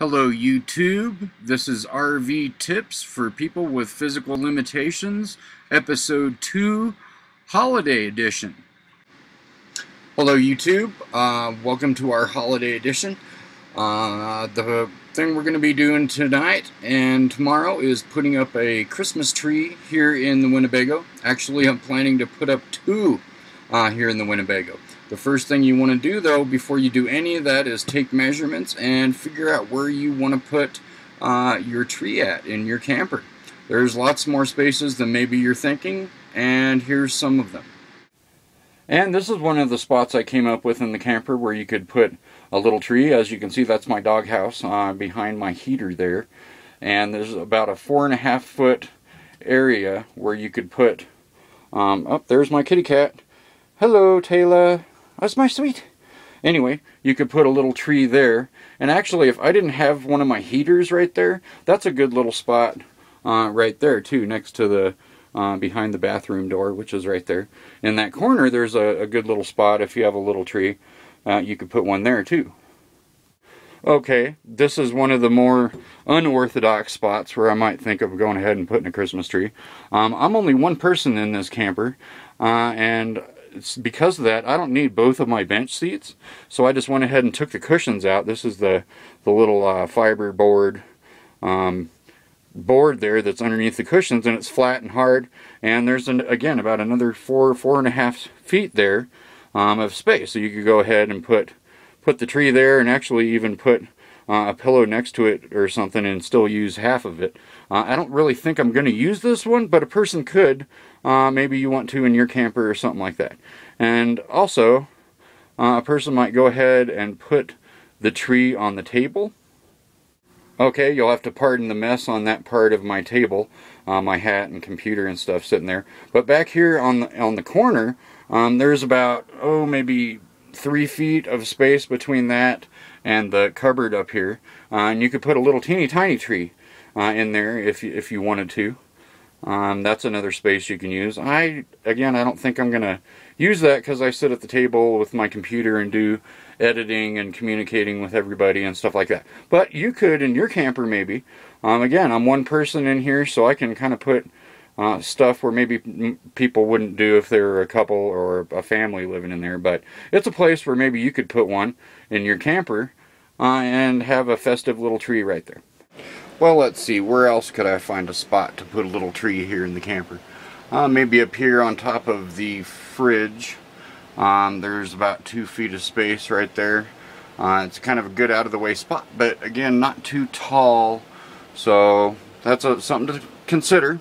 Hello YouTube, this is RV Tips for People with Physical Limitations, Episode 2, Holiday Edition. Hello YouTube, uh, welcome to our Holiday Edition. Uh, the thing we're going to be doing tonight and tomorrow is putting up a Christmas tree here in the Winnebago. Actually, I'm planning to put up two uh, here in the Winnebago. The first thing you want to do though before you do any of that is take measurements and figure out where you want to put uh, your tree at in your camper. There's lots more spaces than maybe you're thinking and here's some of them. And this is one of the spots I came up with in the camper where you could put a little tree. As you can see that's my doghouse uh, behind my heater there. And there's about a four and a half foot area where you could put, um, oh there's my kitty cat. Hello Taylor. That's my sweet. Anyway, you could put a little tree there. And actually, if I didn't have one of my heaters right there, that's a good little spot uh, right there too, next to the uh, behind the bathroom door, which is right there. In that corner, there's a, a good little spot. If you have a little tree, uh, you could put one there too. Okay, this is one of the more unorthodox spots where I might think of going ahead and putting a Christmas tree. Um, I'm only one person in this camper, uh, and because of that, I don't need both of my bench seats. So I just went ahead and took the cushions out. This is the, the little uh, fiber board um, board there that's underneath the cushions and it's flat and hard. And there's, an, again, about another four, four and a half feet there um, of space. So you could go ahead and put, put the tree there and actually even put uh, a pillow next to it or something and still use half of it. Uh, I don't really think I'm going to use this one, but a person could. Uh, maybe you want to in your camper or something like that. And also, uh, a person might go ahead and put the tree on the table. Okay, you'll have to pardon the mess on that part of my table, uh, my hat and computer and stuff sitting there. But back here on the, on the corner, um, there's about, oh, maybe three feet of space between that and the cupboard up here. Uh, and you could put a little teeny tiny tree uh, in there if you, if you wanted to. Um, that's another space you can use. I, again, I don't think I'm going to use that because I sit at the table with my computer and do editing and communicating with everybody and stuff like that. But you could in your camper maybe. Um, again, I'm one person in here so I can kind of put uh, stuff where maybe people wouldn't do if they were a couple or a family living in there. But it's a place where maybe you could put one in your camper uh, and have a festive little tree right there. Well, let's see, where else could I find a spot to put a little tree here in the camper? Uh, maybe up here on top of the fridge. Um, there's about two feet of space right there. Uh, it's kind of a good out of the way spot, but again, not too tall. So that's a, something to consider.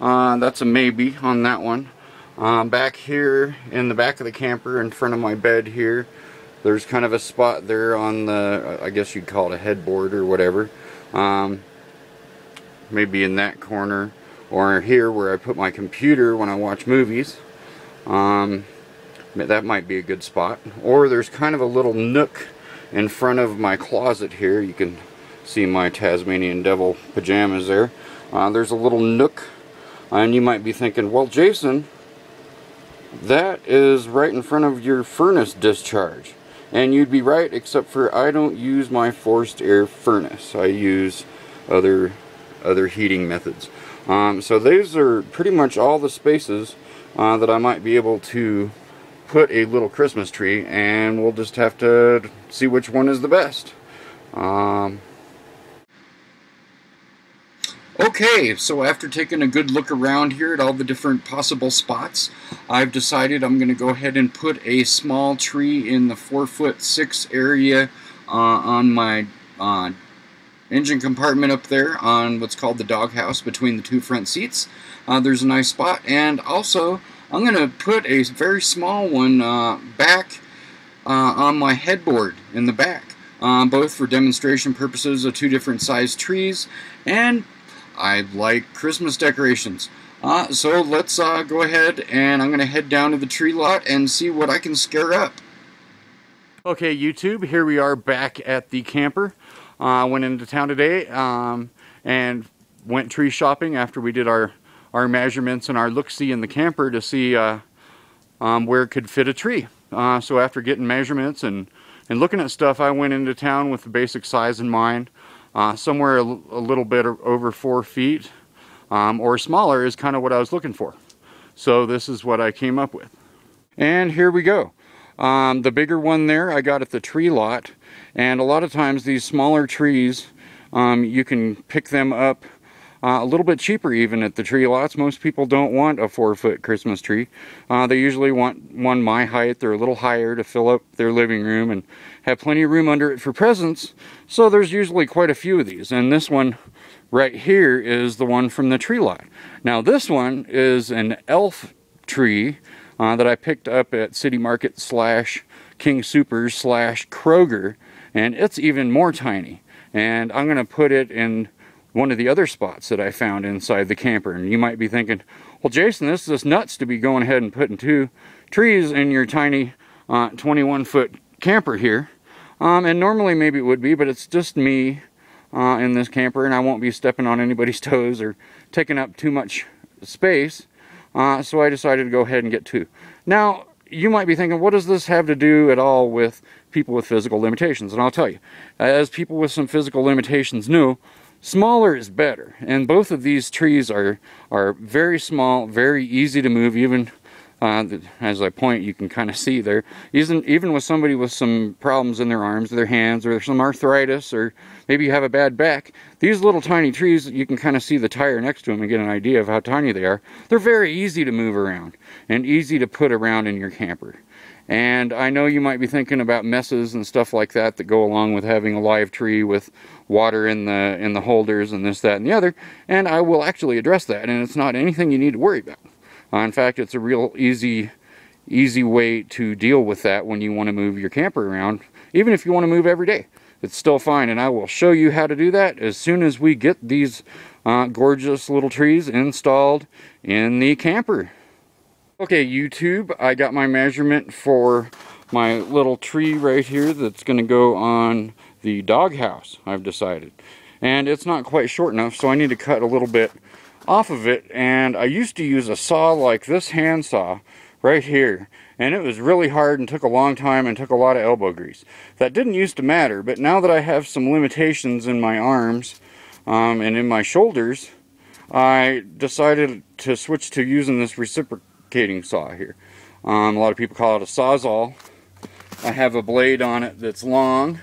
Uh, that's a maybe on that one. Uh, back here in the back of the camper in front of my bed here, there's kind of a spot there on the, I guess you'd call it a headboard or whatever. Um, maybe in that corner or here where I put my computer when I watch movies. Um, that might be a good spot. Or there's kind of a little nook in front of my closet here. You can see my Tasmanian Devil pajamas there. Uh, there's a little nook and you might be thinking, well Jason, that is right in front of your furnace discharge. And you'd be right, except for I don't use my forced air furnace. I use other other heating methods. Um, so those are pretty much all the spaces uh, that I might be able to put a little Christmas tree and we'll just have to see which one is the best. Um, Okay, so after taking a good look around here at all the different possible spots, I've decided I'm going to go ahead and put a small tree in the 4 foot 6 area uh, on my uh, engine compartment up there on what's called the doghouse between the two front seats. Uh, there's a nice spot, and also I'm going to put a very small one uh, back uh, on my headboard in the back. Uh, both for demonstration purposes of two different sized trees and I like Christmas decorations. Uh, so let's uh, go ahead and I'm going to head down to the tree lot and see what I can scare up. Okay, YouTube, here we are back at the camper. Uh, went into town today um, and went tree shopping after we did our, our measurements and our look-see in the camper to see uh, um, where it could fit a tree. Uh, so after getting measurements and, and looking at stuff, I went into town with the basic size in mind. Uh, somewhere a, a, little bit over four feet um, or smaller is kind of what I was looking for. So this is what I came up with. And here we go. Um, the bigger one there I got at the tree lot. And a lot of times these smaller trees, um, you can pick them up uh, a little bit cheaper even at the tree lots. Most people don't want a four foot Christmas tree. Uh, they usually want one my height They're a little higher to fill up their living room and have plenty of room under it for presents. So there's usually quite a few of these. And this one right here is the one from the tree lot. Now this one is an elf tree uh, that I picked up at City Market slash King Soopers slash Kroger. And it's even more tiny. And I'm going to put it in one of the other spots that I found inside the camper. And you might be thinking, well, Jason, this is nuts to be going ahead and putting two trees in your tiny uh, 21 foot camper here. Um, and normally maybe it would be, but it's just me uh, in this camper and I won't be stepping on anybody's toes or taking up too much space. Uh, so I decided to go ahead and get two. Now, you might be thinking, what does this have to do at all with people with physical limitations? And I'll tell you, as people with some physical limitations know, Smaller is better, and both of these trees are, are very small, very easy to move, even uh, as I point, you can kind of see there. Even, even with somebody with some problems in their arms, or their hands, or some arthritis, or maybe you have a bad back, these little tiny trees, you can kind of see the tire next to them and get an idea of how tiny they are. They're very easy to move around and easy to put around in your camper. And I know you might be thinking about messes and stuff like that that go along with having a live tree with water in the in the holders and this, that, and the other. And I will actually address that, and it's not anything you need to worry about. Uh, in fact, it's a real easy easy way to deal with that when you want to move your camper around, even if you want to move every day. It's still fine, and I will show you how to do that as soon as we get these uh, gorgeous little trees installed in the camper. Okay, YouTube, I got my measurement for my little tree right here that's going to go on the doghouse, I've decided. And it's not quite short enough, so I need to cut a little bit off of it. And I used to use a saw like this hand saw right here. And it was really hard and took a long time and took a lot of elbow grease. That didn't used to matter, but now that I have some limitations in my arms um, and in my shoulders, I decided to switch to using this reciprocating saw here. Um, a lot of people call it a sawzall. I have a blade on it that's long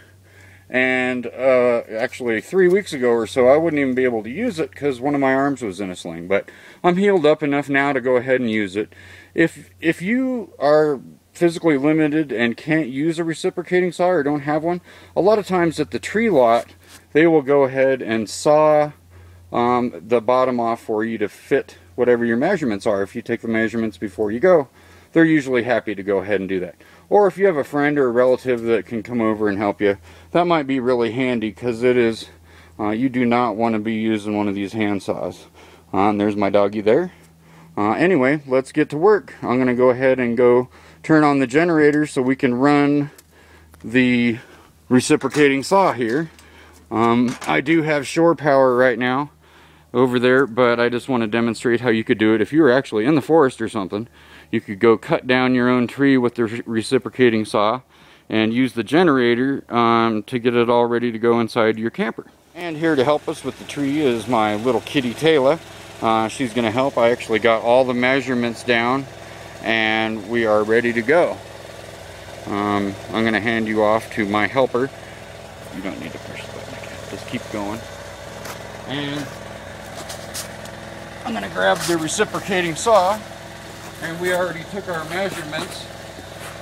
and uh, actually three weeks ago or so I wouldn't even be able to use it because one of my arms was in a sling but I'm healed up enough now to go ahead and use it if if you are physically limited and can't use a reciprocating saw or don't have one a lot of times at the tree lot they will go ahead and saw um, the bottom off for you to fit whatever your measurements are. If you take the measurements before you go, they're usually happy to go ahead and do that. Or if you have a friend or a relative that can come over and help you, that might be really handy because it is, uh, you do not want to be using one of these hand saws. Uh, and there's my doggy there. Uh, anyway, let's get to work. I'm going to go ahead and go turn on the generator so we can run the reciprocating saw here. Um, I do have shore power right now over there, but I just want to demonstrate how you could do it. If you were actually in the forest or something, you could go cut down your own tree with the reciprocating saw and use the generator um, to get it all ready to go inside your camper. And here to help us with the tree is my little kitty Taylor. Uh, she's going to help. I actually got all the measurements down and we are ready to go. Um, I'm going to hand you off to my helper. You don't need to push the button. Just keep going. And I'm going to grab the reciprocating saw and we already took our measurements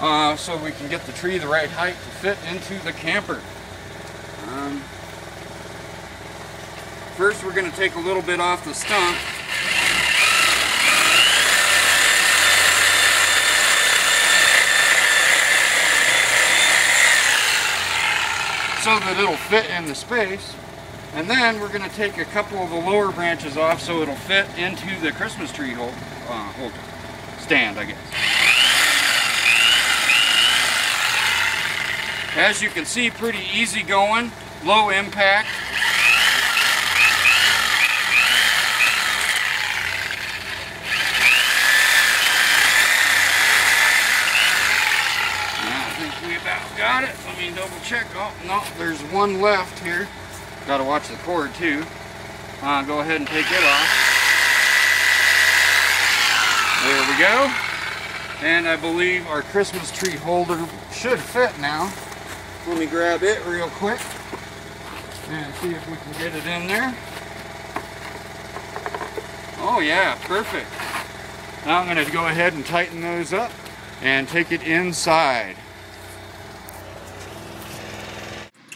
uh, so we can get the tree the right height to fit into the camper. Um, first we're going to take a little bit off the stump so that it'll fit in the space. And then we're going to take a couple of the lower branches off so it'll fit into the Christmas tree hold, uh, stand, I guess. As you can see, pretty easy going, low impact. I think we about got it. Let me double check. Oh, no, there's one left here. Got to watch the cord too. Uh, go ahead and take it off. There we go. And I believe our Christmas tree holder should fit now. Let me grab it real quick and see if we can get it in there. Oh yeah, perfect. Now I'm going to go ahead and tighten those up and take it inside.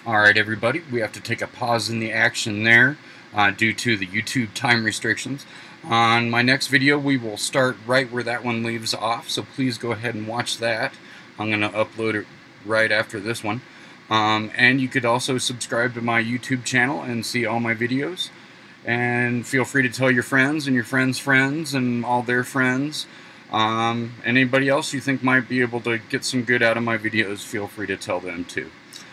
Alright everybody, we have to take a pause in the action there uh, due to the YouTube time restrictions. On my next video we will start right where that one leaves off, so please go ahead and watch that. I'm going to upload it right after this one. Um, and you could also subscribe to my YouTube channel and see all my videos. And feel free to tell your friends and your friends' friends and all their friends. Um, anybody else you think might be able to get some good out of my videos, feel free to tell them too.